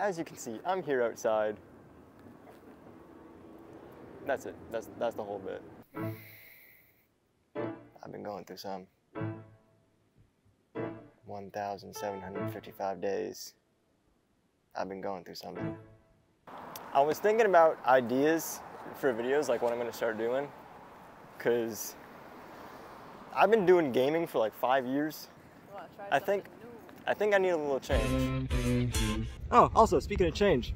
as you can see, I'm here outside. That's it. That's that's the whole bit. I've been going through some 1,755 days. I've been going through something. I was thinking about ideas for videos, like what I'm gonna start doing, because I've been doing gaming for like five years. I think I think I need a little change. Oh, also speaking of change,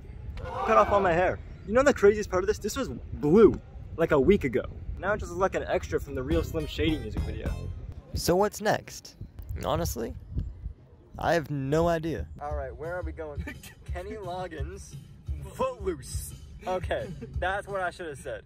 cut off all my hair. You know the craziest part of this? This was blue like a week ago. Now it just looks like an extra from the real Slim Shady music video. So what's next? Honestly, I have no idea. All right, where are we going? Kenny Loggins, Footloose. Okay, that's what I should have said.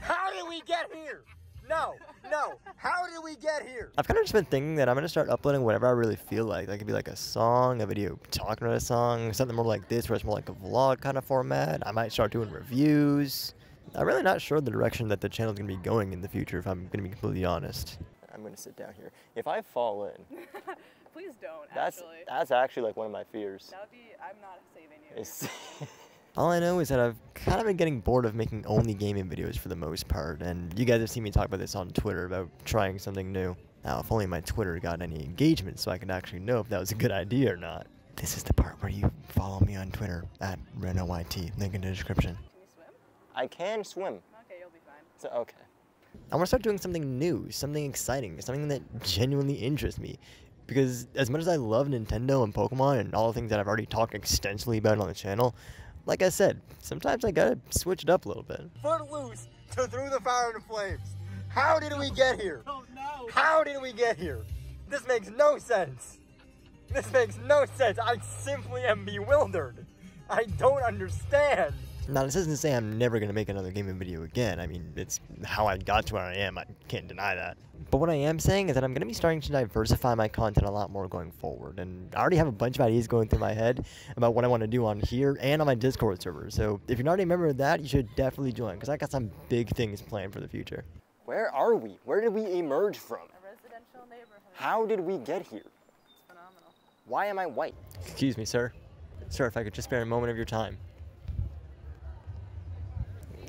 How did we get here? No, no. How did we get here? I've kind of just been thinking that I'm gonna start uploading whatever I really feel like. That could be like a song, a video talking about a song, something more like this, where it's more like a vlog kind of format. I might start doing reviews. I'm really not sure the direction that the channel is gonna be going in the future. If I'm gonna be completely honest. I'm gonna sit down here. If I fall in, please don't. That's actually. that's actually like one of my fears. That would be. I'm not saving you. All I know is that I've kind of been getting bored of making only gaming videos for the most part, and you guys have seen me talk about this on Twitter about trying something new. Now, if only my Twitter got any engagement so I could actually know if that was a good idea or not. This is the part where you follow me on Twitter at rann0YT, link in the description. Can you swim? I can swim. Okay, you'll be fine. So, okay. I want to start doing something new, something exciting, something that genuinely interests me. Because as much as I love Nintendo and Pokemon and all the things that I've already talked extensively about on the channel, like I said, sometimes I gotta switch it up a little bit. Footloose to Through the Fire and Flames. How did we get here? Oh no! How did we get here? This makes no sense. This makes no sense. I simply am bewildered. I don't understand. Now, this isn't to say I'm never going to make another gaming video again. I mean, it's how I got to where I am. I can't deny that. But what I am saying is that I'm going to be starting to diversify my content a lot more going forward. And I already have a bunch of ideas going through my head about what I want to do on here and on my Discord server. So if you're not a member of that, you should definitely join because I got some big things planned for the future. Where are we? Where did we emerge from? A residential neighborhood. How did we get here? It's phenomenal. Why am I white? Excuse me, sir. Sir, if I could just spare a moment of your time.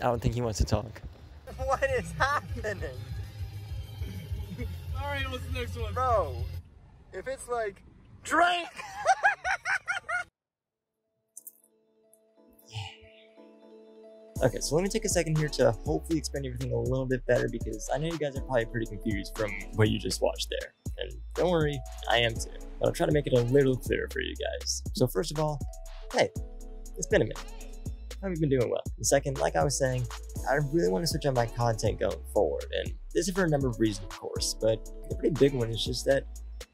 I don't think he wants to talk. What is happening? Alright, what's the next one? Bro, if it's like, drink! Okay, so let me take a second here to hopefully explain everything a little bit better because I know you guys are probably pretty confused from what you just watched there. And don't worry, I am too. But I'll try to make it a little clearer for you guys. So first of all, hey, it's been a minute. Have you been doing well? And second, like I was saying, I really want to switch on my content going forward. And this is for a number of reasons, of course, but the pretty big one is just that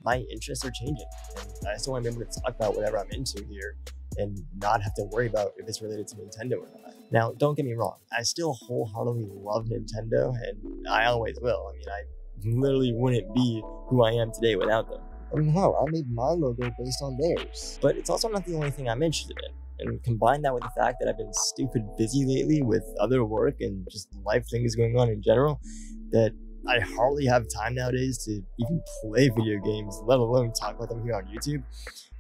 my interests are changing. And I still want to be able to talk about whatever I'm into here and not have to worry about if it's related to Nintendo or not. Now, don't get me wrong, I still wholeheartedly love Nintendo, and I always will. I mean, I literally wouldn't be who I am today without them. I mean, hell, I made my logo based on theirs. But it's also not the only thing I'm interested in. And combine that with the fact that I've been stupid busy lately with other work and just life things going on in general, that I hardly have time nowadays to even play video games, let alone talk about them here on YouTube.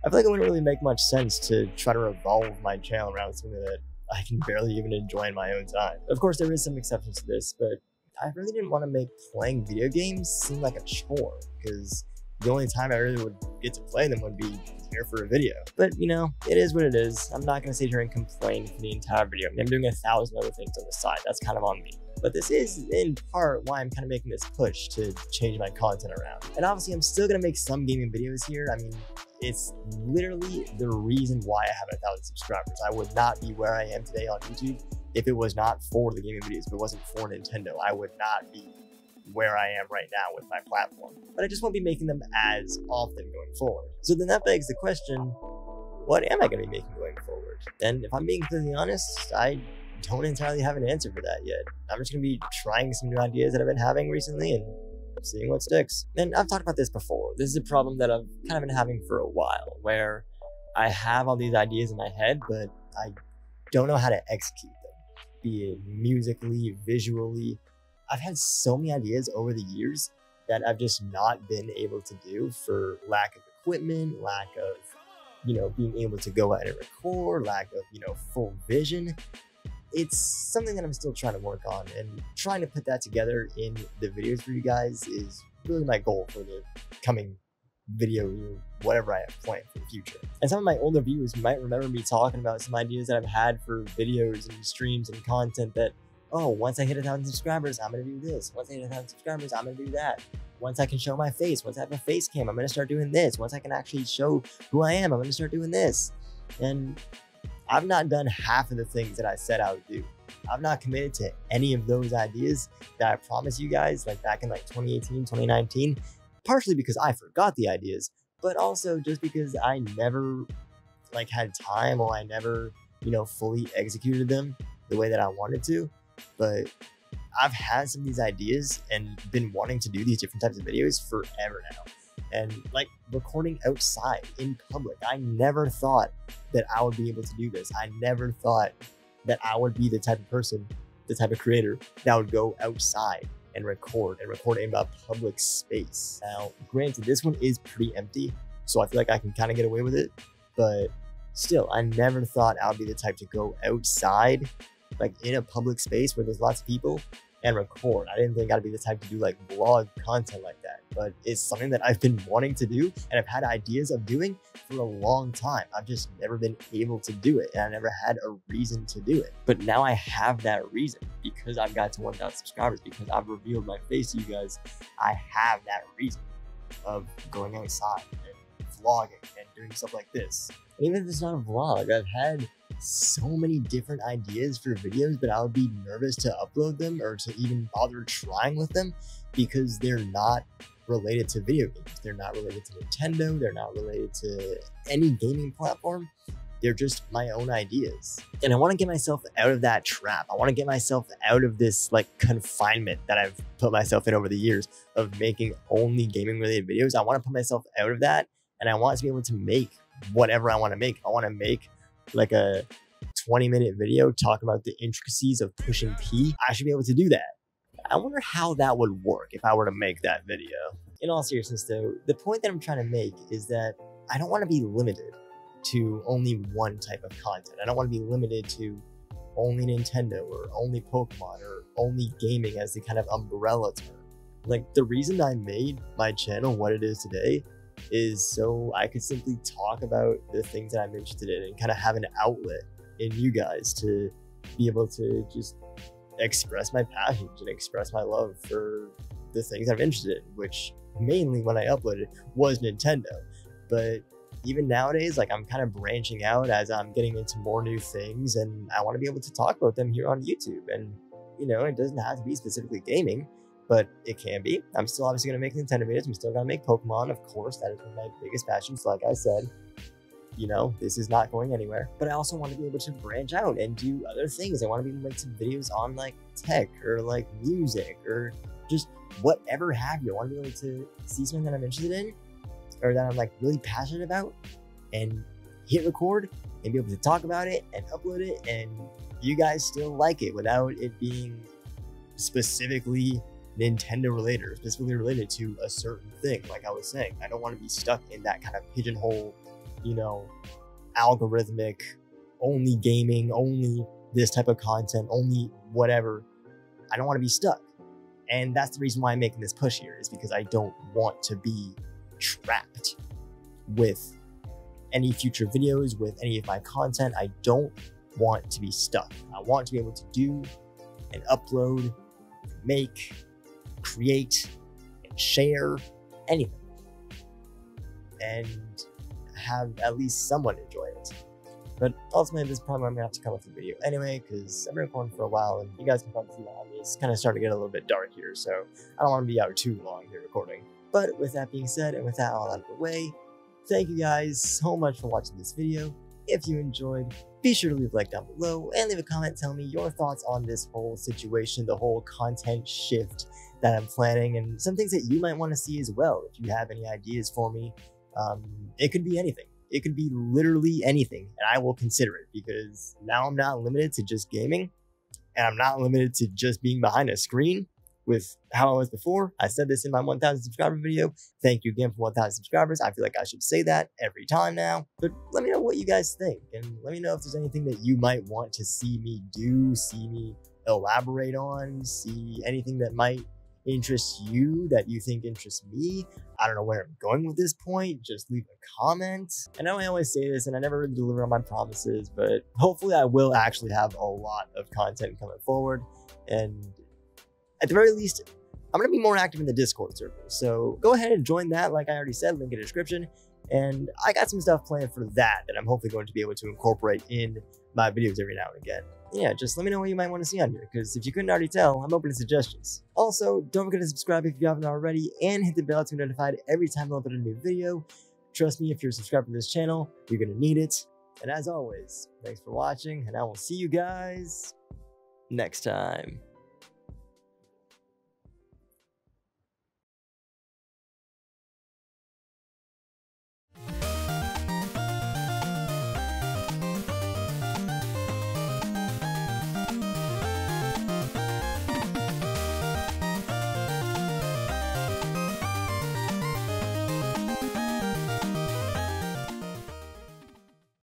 I feel like it wouldn't really make much sense to try to revolve my channel around something that I can barely even enjoy in my own time. Of course, there is some exceptions to this, but I really didn't want to make playing video games seem like a chore because the only time I really would get to play them would be here for a video. But you know, it is what it is. I'm not gonna sit here and complain for the entire video. I I'm doing a thousand other things on the side. That's kind of on me. But this is in part why I'm kind of making this push to change my content around. And obviously, I'm still gonna make some gaming videos here. I mean, it's literally the reason why I have a thousand subscribers. I would not be where I am today on YouTube if it was not for the gaming videos, if it wasn't for Nintendo. I would not be where I am right now with my platform. But I just won't be making them as often going forward. So then that begs the question, what am I going to be making going forward? And if I'm being completely honest, I don't entirely have an answer for that yet. I'm just going to be trying some new ideas that I've been having recently and seeing what sticks. And I've talked about this before. This is a problem that I've kind of been having for a while, where I have all these ideas in my head, but I don't know how to execute them, be it musically, visually. I've had so many ideas over the years that I've just not been able to do for lack of equipment, lack of you know, being able to go out and record, lack of, you know, full vision. It's something that I'm still trying to work on and trying to put that together in the videos for you guys is really my goal for the coming video, whatever I have planned for the future. And some of my older viewers might remember me talking about some ideas that I've had for videos and streams and content that, oh, once I hit a thousand subscribers, I'm gonna do this. Once I hit a thousand subscribers, I'm gonna do that. Once I can show my face, once I have a face cam, I'm gonna start doing this. Once I can actually show who I am, I'm gonna start doing this. And I've not done half of the things that I said I would do. I've not committed to any of those ideas that I promised you guys, like back in like 2018, 2019 partially because I forgot the ideas, but also just because I never like had time or I never, you know, fully executed them the way that I wanted to. But I've had some of these ideas and been wanting to do these different types of videos forever now. And like recording outside in public, I never thought that I would be able to do this. I never thought that I would be the type of person, the type of creator that would go outside and record and record in a public space. Now, granted, this one is pretty empty, so I feel like I can kind of get away with it, but still, I never thought I would be the type to go outside, like in a public space where there's lots of people and record. I didn't think I'd be the type to do like vlog content like that but it's something that I've been wanting to do and I've had ideas of doing for a long time. I've just never been able to do it and I never had a reason to do it. But now I have that reason because I've got to 1,000 subscribers, because I've revealed my face to you guys. I have that reason of going outside and vlogging and doing stuff like this. And even if it's not a vlog, I've had so many different ideas for videos, but I would be nervous to upload them or to even bother trying with them because they're not related to video games. They're not related to Nintendo. They're not related to any gaming platform. They're just my own ideas. And I want to get myself out of that trap. I want to get myself out of this like confinement that I've put myself in over the years of making only gaming related videos. I want to put myself out of that and I want to be able to make whatever I want to make. I want to make like a 20 minute video talking about the intricacies of pushing P. I should be able to do that. I wonder how that would work if I were to make that video. In all seriousness, though, the point that I'm trying to make is that I don't want to be limited to only one type of content. I don't want to be limited to only Nintendo or only Pokemon or only gaming as the kind of umbrella term. Like, the reason I made my channel what it is today is so I could simply talk about the things that I'm interested in and kind of have an outlet in you guys to be able to just express my passions and express my love for the things I'm interested in, which mainly when I uploaded was Nintendo. But even nowadays, like I'm kind of branching out as I'm getting into more new things and I want to be able to talk about them here on YouTube. And, you know, it doesn't have to be specifically gaming, but it can be. I'm still obviously going to make Nintendo videos. I'm still going to make Pokemon, of course. That is one of my biggest passions, like I said you know, this is not going anywhere. But I also want to be able to branch out and do other things. I want to be able to make some videos on like tech or like music or just whatever have you. I want to be able to see something that I'm interested in or that I'm like really passionate about and hit record and be able to talk about it and upload it and you guys still like it without it being specifically Nintendo related or specifically related to a certain thing. Like I was saying, I don't want to be stuck in that kind of pigeonhole you know, algorithmic, only gaming, only this type of content, only whatever. I don't want to be stuck. And that's the reason why I'm making this push here, is because I don't want to be trapped with any future videos, with any of my content. I don't want to be stuck. I want to be able to do and upload, make, create, and share anything. And have at least someone enjoy it. But ultimately, this is probably I'm gonna have to come with a video anyway, because I've been recording for a while, and you guys can probably see that it's kind of starting to get a little bit dark here, so I don't want to be out too long here recording. But with that being said, and with that all out of the way, thank you guys so much for watching this video. If you enjoyed, be sure to leave a like down below and leave a comment telling me your thoughts on this whole situation, the whole content shift that I'm planning, and some things that you might want to see as well. If you have any ideas for me, um, it could be anything. It could be literally anything, and I will consider it because now I'm not limited to just gaming, and I'm not limited to just being behind a screen. With how I was before. I said this in my 1000 subscriber video. Thank you again for 1000 subscribers. I feel like I should say that every time now. But let me know what you guys think and let me know if there's anything that you might want to see me do, see me elaborate on, see anything that might interest you that you think interests me. I don't know where I'm going with this point. Just leave a comment. I know I always say this and I never really deliver on my promises, but hopefully I will actually have a lot of content coming forward. And at the very least, I'm going to be more active in the Discord server. So go ahead and join that. Like I already said, link in the description. And I got some stuff planned for that that I'm hopefully going to be able to incorporate in my videos every now and again. Yeah, just let me know what you might want to see on here, because if you couldn't already tell, I'm open to suggestions. Also, don't forget to subscribe if you haven't already, and hit the bell to be notified every time I upload a new video. Trust me, if you're subscribed to this channel, you're going to need it. And as always, thanks for watching, and I will see you guys next time.